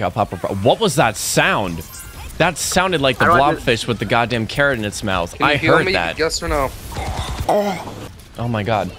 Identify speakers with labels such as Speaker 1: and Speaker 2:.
Speaker 1: Okay, I'll pop a... What was that sound? That sounded like the blobfish with the goddamn carrot in its mouth. I heard that.
Speaker 2: Yes or no? Oh!
Speaker 1: Oh my god.